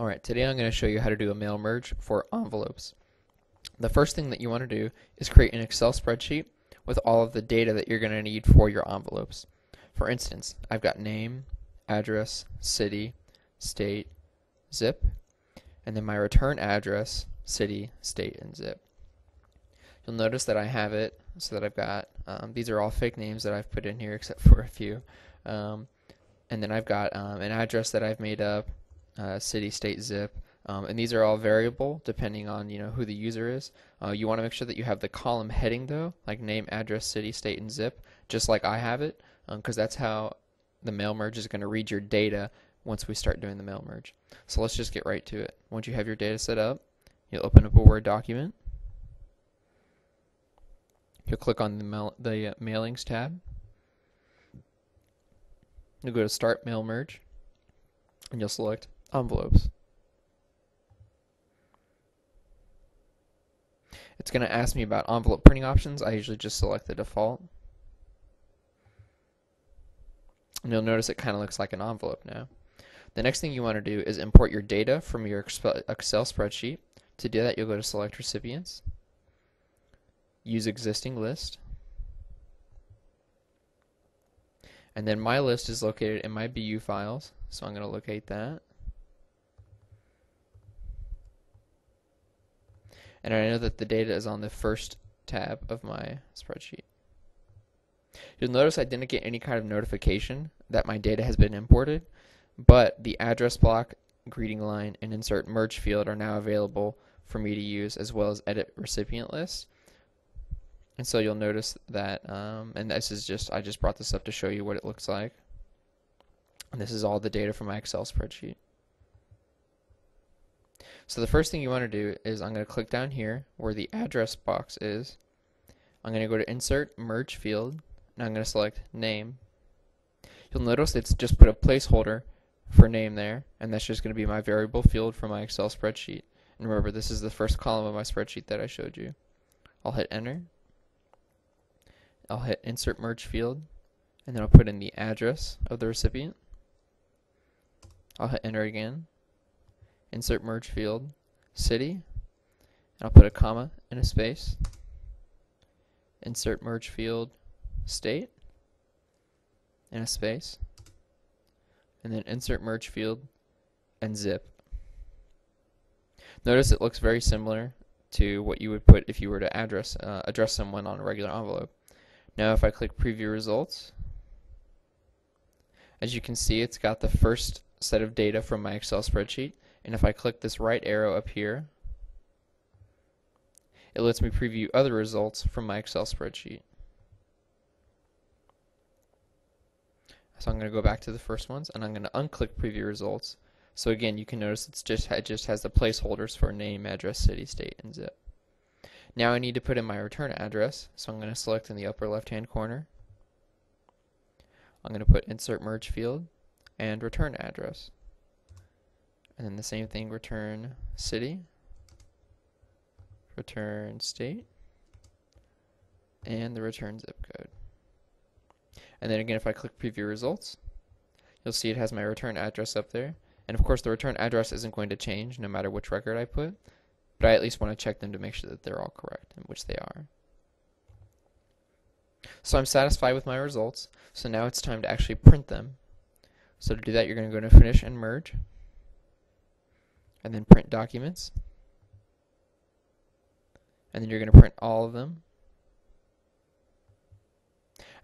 Alright, today I'm going to show you how to do a mail merge for envelopes. The first thing that you want to do is create an Excel spreadsheet with all of the data that you're going to need for your envelopes. For instance, I've got name, address, city, state, zip, and then my return address, city, state, and zip. You'll notice that I have it so that I've got, um, these are all fake names that I've put in here except for a few. Um, and then I've got um, an address that I've made up, uh, city, state, zip, um, and these are all variable depending on you know who the user is. Uh, you want to make sure that you have the column heading though, like name, address, city, state, and zip, just like I have it, because um, that's how the mail merge is going to read your data once we start doing the mail merge. So let's just get right to it. Once you have your data set up, you'll open up a Word document. You'll click on the, mail the uh, Mailings tab. You'll go to Start Mail Merge, and you'll select envelopes. It's going to ask me about envelope printing options. I usually just select the default. And you'll notice it kind of looks like an envelope now. The next thing you want to do is import your data from your Excel spreadsheet. To do that, you'll go to Select Recipients, Use Existing List, and then my list is located in my BU files, so I'm going to locate that. And I know that the data is on the first tab of my spreadsheet. You'll notice I didn't get any kind of notification that my data has been imported, but the address block, greeting line, and insert merge field are now available for me to use as well as edit recipient list. And so you'll notice that, um, and this is just, I just brought this up to show you what it looks like. And this is all the data from my Excel spreadsheet. So the first thing you want to do is I'm going to click down here where the address box is. I'm going to go to Insert Merge Field, and I'm going to select Name. You'll notice it's just put a placeholder for name there, and that's just going to be my variable field for my Excel spreadsheet. And remember, this is the first column of my spreadsheet that I showed you. I'll hit Enter. I'll hit Insert Merge Field, and then I'll put in the address of the recipient. I'll hit Enter again insert merge field, city, and I'll put a comma and a space, insert merge field, state, and a space, and then insert merge field and zip. Notice it looks very similar to what you would put if you were to address uh, address someone on a regular envelope. Now if I click preview results, as you can see it's got the first set of data from my Excel spreadsheet and if I click this right arrow up here, it lets me preview other results from my Excel spreadsheet. So I'm going to go back to the first ones and I'm going to unclick preview results. So again, you can notice it's just it just has the placeholders for name, address, city, state, and zip. Now I need to put in my return address, so I'm going to select in the upper left hand corner. I'm going to put insert merge field and return address. And then the same thing, return city, return state, and the return zip code. And then again, if I click preview results, you'll see it has my return address up there. And of course, the return address isn't going to change no matter which record I put, but I at least want to check them to make sure that they're all correct, and which they are. So I'm satisfied with my results, so now it's time to actually print them. So to do that, you're going to go to Finish and Merge and then print documents. And then you're going to print all of them.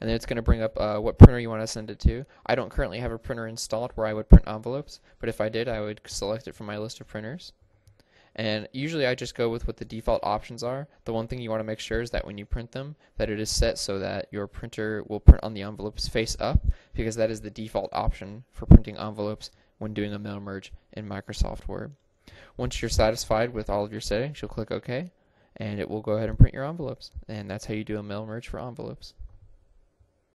And then it's going to bring up uh, what printer you want to send it to. I don't currently have a printer installed where I would print envelopes, but if I did, I would select it from my list of printers. And usually I just go with what the default options are. The one thing you want to make sure is that when you print them, that it is set so that your printer will print on the envelopes face up, because that is the default option for printing envelopes when doing a mail merge in Microsoft Word. Once you're satisfied with all of your settings, you'll click OK, and it will go ahead and print your envelopes. And that's how you do a mail merge for envelopes.